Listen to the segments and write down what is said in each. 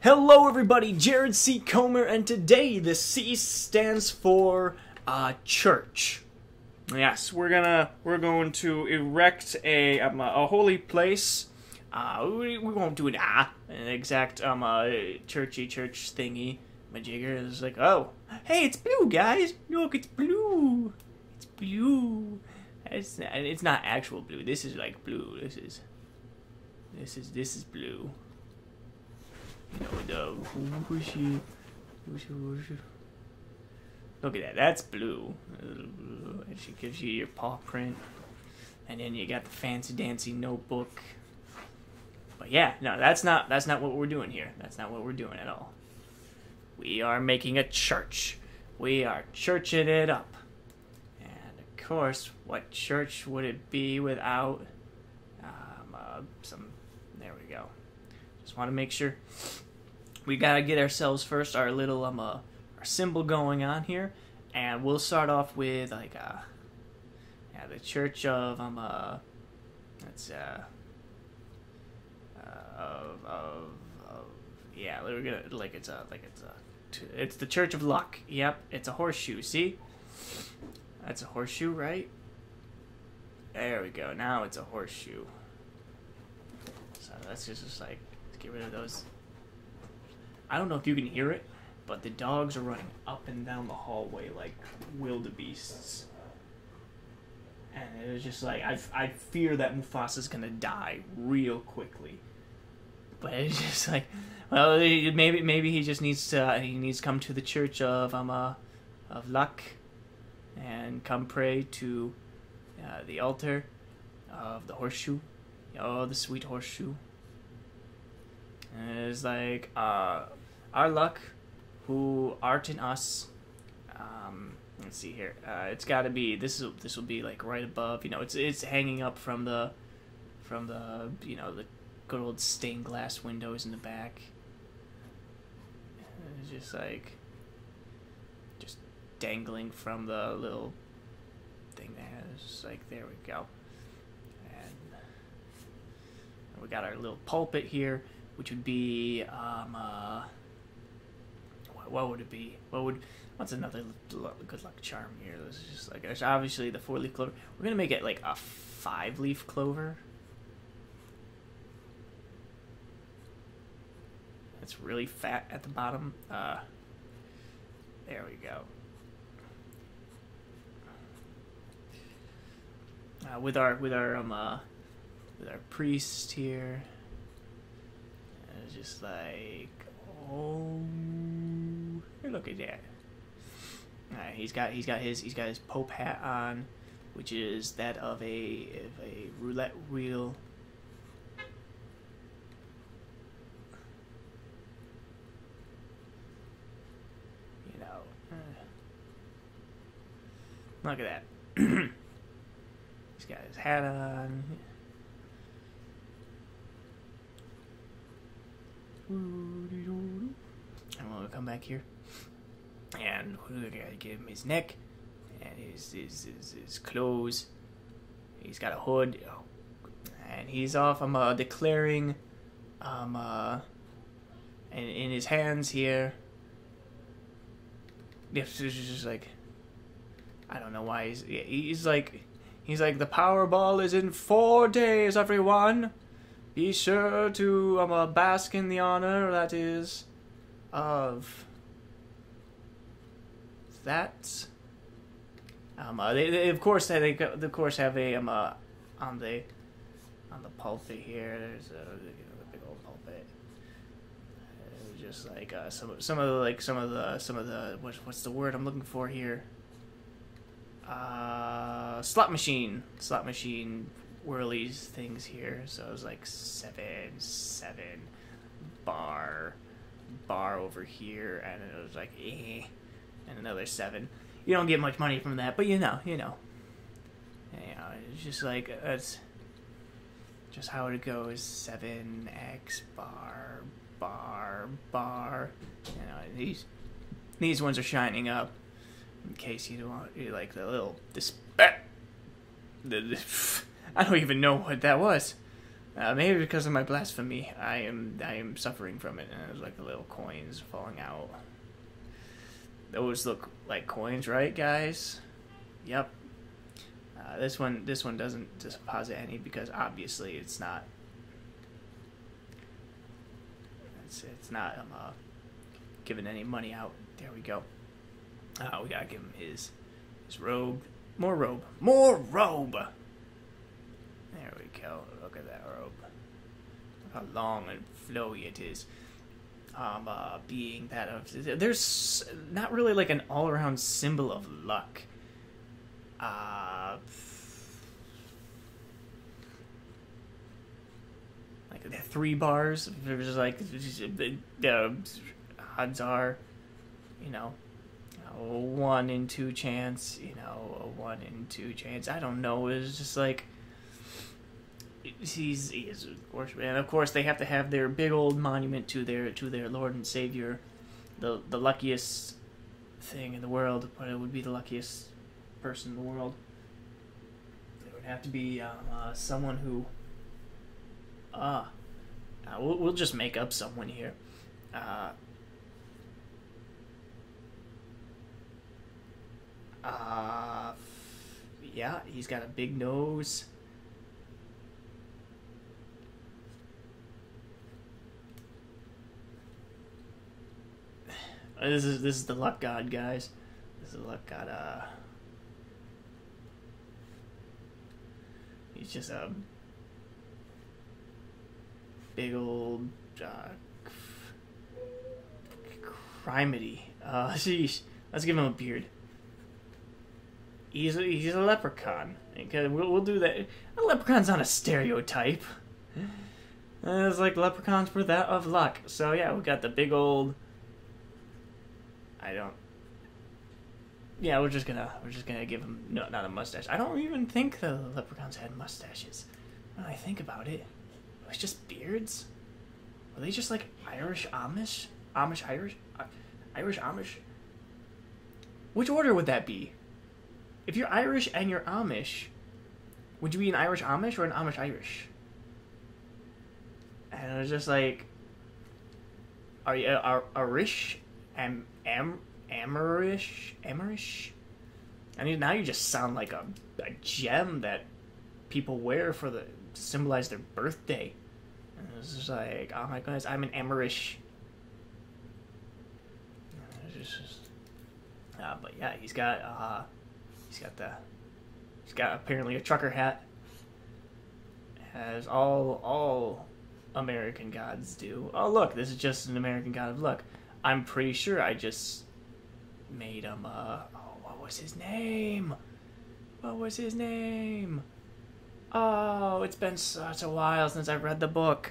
Hello, everybody. Jared C. Comer, and today the C stands for uh, church. Yes, we're gonna we're going to erect a um, a holy place. Uh, we, we won't do an ah an exact um uh, churchy church thingy. Majigger is like, oh, hey, it's blue, guys. Look, it's blue. It's blue. It's not, it's not actual blue. This is like blue. This is this is this is blue. Whooshy, whooshy, whooshy. Look at that. That's blue. And she gives you your paw print. And then you got the fancy dancy notebook. But yeah, no, that's not that's not what we're doing here. That's not what we're doing at all. We are making a church. We are churching it up. And of course, what church would it be without um, uh, some? There we go. Want to make sure we gotta get ourselves first our little um uh, our symbol going on here, and we'll start off with like uh yeah the Church of um uh that's uh, uh of, of of yeah we're gonna like it's a like it's a it's the Church of Luck. Yep, it's a horseshoe. See, that's a horseshoe, right? There we go. Now it's a horseshoe. So let's just, just like get rid of those. I don't know if you can hear it, but the dogs are running up and down the hallway like wildebeests. And it was just like I, I fear that Mufasa's gonna die real quickly. But it's just like, well, maybe maybe he just needs to he needs to come to the church of um uh, of luck, and come pray to uh, the altar of the horseshoe. Oh, the sweet horseshoe. And it's like uh, our luck, who art in us. Um, let's see here. Uh, it's got to be this is this will be like right above. You know, it's it's hanging up from the from the you know the good old stained glass windows in the back. It's just like just dangling from the little thing there. It's like there we go. And we got our little pulpit here, which would be um uh what, would it be? What would what's another good luck charm here? This is just like there's obviously the four leaf clover. We're gonna make it like a five leaf clover. It's really fat at the bottom. Uh, there we go. Uh, with our with our um uh, with our priest here, it's just like oh, look at that. He's got he's got his he's got his pope hat on, which is that of a of a roulette wheel. You know, uh, look at that. he's got his hat on. And we'll come back here. And we gotta give him his neck and his his his, his clothes. He's got a hood. And he's off. I'm uh, declaring um uh and in his hands here. This is just like I don't know why he's he's like he's like the Powerball is in four days, everyone. Be sure to um, uh, bask in the honor that is of that. Um, uh, they, they, of course they, they of course have a um uh, on the on the pulpit here. There's a, a big old pulpit. Uh, just like uh, some some of the like some of the some of the what, what's the word I'm looking for here? Uh, slot machine, slot machine whirlies things here. So it was like seven, seven, bar, bar over here, and it was like eh, and another seven. You don't get much money from that, but you know, you know, you know, it's just like that's just how it goes. Seven x bar, bar, bar. You know, these these ones are shining up. In case you don't want, you like the little this. The, the, I don't even know what that was. Uh, maybe because of my blasphemy, I am I am suffering from it, and there's like little coins falling out. Those look like coins, right, guys? Yep. Uh, this one this one doesn't deposit any because obviously it's not. It's it's not um, uh, giving any money out. There we go. Uh, we gotta give him his his robe. More robe. More robe. That robe. How long and flowy it is. Um, uh, being that of there's not really like an all-around symbol of luck. Uh, like the three bars. There's like the, the odds are, you know, a one in two chance. You know, a one in two chance. I don't know. It's just like he's he is of course, and of course they have to have their big old monument to their to their Lord and Savior, the the luckiest thing in the world, but it would be the luckiest person in the world. It would have to be um, uh, someone who. Ah, uh, we'll we'll just make up someone here. Uh, uh, yeah, he's got a big nose. This is this is the luck god, guys. This is the luck god. Uh, he's just a big old uh, crimity. Uh, sheesh. Let's give him a beard. He's a, he's a leprechaun. Okay, we'll, we'll do that. A leprechaun's not a stereotype. Uh, it's like leprechauns were that of luck. So yeah, we got the big old I don't. Yeah, we're just gonna we're just gonna give him no, not a mustache. I don't even think the leprechauns had mustaches. When I think about it, it was just beards. Were they just like Irish Amish? Amish Irish? Uh, Irish Amish? Which order would that be? If you're Irish and you're Amish, would you be an Irish Amish or an Amish Irish? And it was just like, are you uh, Irish Am Am Amorish Amorish. I mean, now you just sound like a, a gem that people wear for the symbolize their birthday. It's just like, oh my goodness, I'm an Amorish. Uh, but yeah, he's got uh, he's got the he's got apparently a trucker hat. As all all American gods do. Oh look, this is just an American god of luck. I'm pretty sure I just made him, uh, oh, what was his name? What was his name? Oh, it's been such a while since I've read the book.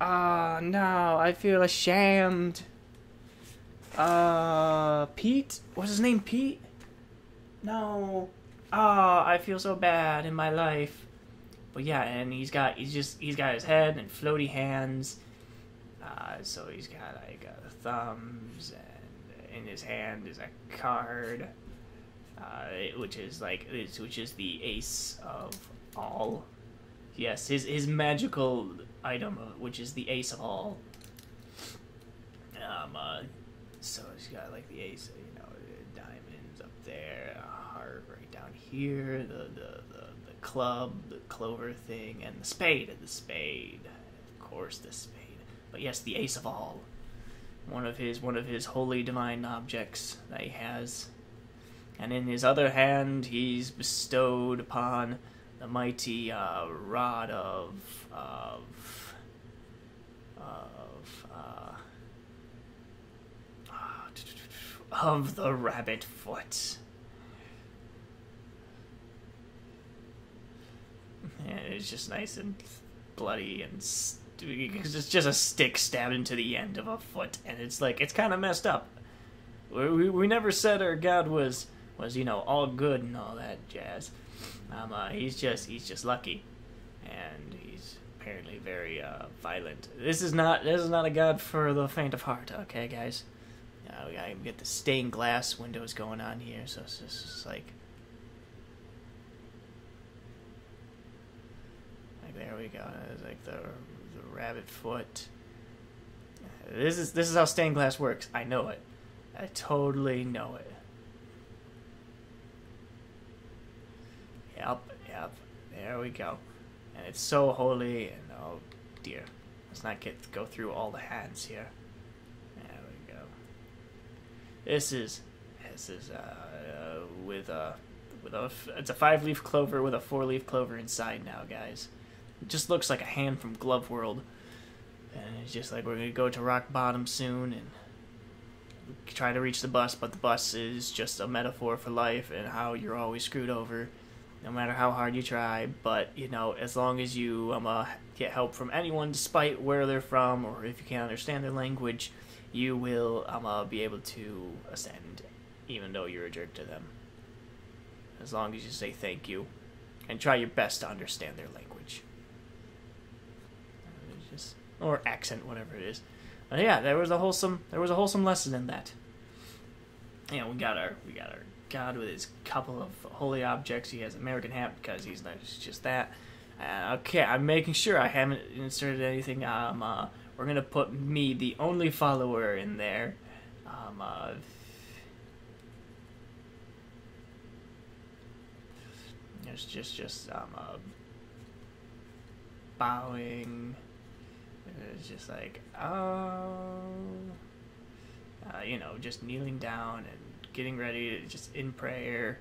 Ah, uh, no, I feel ashamed. Uh, Pete? What's his name, Pete? No. Ah, oh, I feel so bad in my life. But yeah, and he's got, he's just, he's got his head and floaty hands. Uh, so he's got like a thumbs, and in his hand is a card, uh, which is like this which is the ace of all. Yes, his his magical item, uh, which is the ace of all. Um, uh, so he's got like the ace, you know, diamonds up there, a heart right down here, the the the, the club, the clover thing, and the spade, and the spade, of course, the spade. But yes, the ace of all one of his one of his holy divine objects that he has. And in his other hand, he's bestowed upon the mighty uh, rod of of of uh, of the rabbit foot. And it's just nice and bloody and because it's just a stick stabbed into the end of a foot, and it's like it's kind of messed up. We, we, we never said our God was was you know all good and all that jazz. Um, uh, he's just he's just lucky, and he's apparently very uh, violent. This is not this is not a God for the faint of heart. Okay, guys. Uh, we gotta get the stained glass windows going on here, so it's just like there we go. It's like the rabbit foot. This is this is how stained glass works. I know it. I totally know it. Yep, yep. There we go. And it's so holy and oh dear. Let's not get go through all the hands here. There we go. This is this is uh, uh with a with a it's a five leaf clover with a four leaf clover inside now, guys. It just looks like a hand from Glove World. And it's just like we're gonna go to rock bottom soon and try to reach the bus, but the bus is just a metaphor for life and how you're always screwed over, no matter how hard you try. But you know, as long as you um, uh, get help from anyone, despite where they're from or if you can't understand their language, you will um, uh, be able to ascend, even though you're a jerk to them. As long as you say thank you and try your best to understand their language. Just, or accent, whatever it is. But yeah, there was a wholesome there was a wholesome lesson in that. Yeah, we got our we got our God with his couple of holy objects. He has American hat because he's not just that. Uh, okay, I'm making sure I haven't inserted anything. Um, uh, we're gonna put me, the only follower, in there. Um, uh, it's just just um, uh, bowing. It's just like, oh, uh, you know, just kneeling down and getting ready, just in prayer.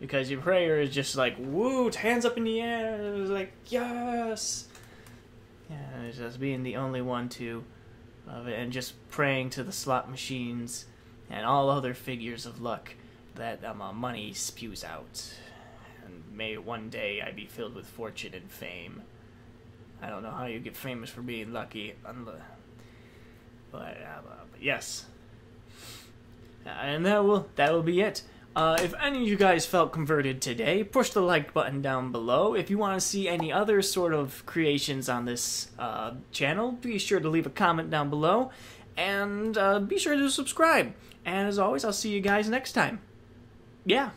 Because your prayer is just like, woo, hands up in the air. It was like, yes. Yeah, just being the only one to, it, and just praying to the slot machines and all other figures of luck that um, uh, money spews out. And may one day I be filled with fortune and fame. I don't know how you get famous for being lucky, but, uh, but yes. And that will that will be it. Uh, if any of you guys felt converted today, push the like button down below. If you want to see any other sort of creations on this uh, channel, be sure to leave a comment down below. And uh, be sure to subscribe. And as always, I'll see you guys next time. Yeah.